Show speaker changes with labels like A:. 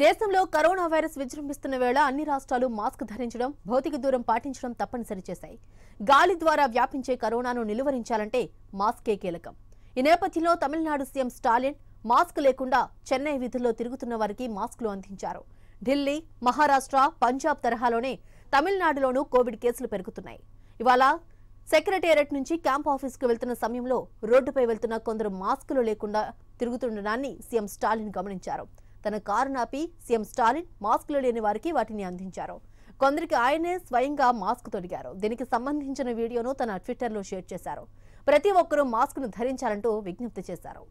A: దేశంలో corona virus విజృంభిస్తున్న వేళ అన్ని రాష్ట్రాలు మాస్క్ ధరించడం భౌతిక దూరం పాటించడం తప్పనిసరి చేశాయి. గాలి ద్వారా వ్యాపించే కరోనాను నిలువరించాలంటే మాస్కే కీలకం. ఈ నేపథ్యంలో తమిళనాడు సీఎం స్టాలిన్ మాస్క్ లేకుండా చెన్నై వీధుల్లో తిరుగుతున్న వారికి మాస్కులు అందించారు. ఢిల్లీ మహారాష్ట్ర పంజాబ్ తరహాలోనే తమిళనాడులోనూ కోవిడ్ కేసులు పెరుగుతున్నాయి. ఇవాళ సెక్రటేరియట్ నుంచి క్యాంప్ ఆఫీస్కు వెళ్తున్న సమయంలో రోడ్డుపై వెళ్తున్న కొందరు మాస్కులు లేకుండా తిరుగుతుండడాన్ని సీఎం స్టాలిన్ గమనించారు. తన కారును ఆపి సీఎం స్టాలిన్ మాస్కులు లేని వారికి వాటిని అందించారు. కొందరికి ఆయనే స్వయంగా మాస్క్ తొడిగారు. దీనికి సంబంధించిన వీడియోను తన ట్విట్టర్లో షేర్ చేశారు. ప్రతి ఒక్కరూ మాస్క్ను ధరించాలంటూ విజ్ఞప్తి చేశారు.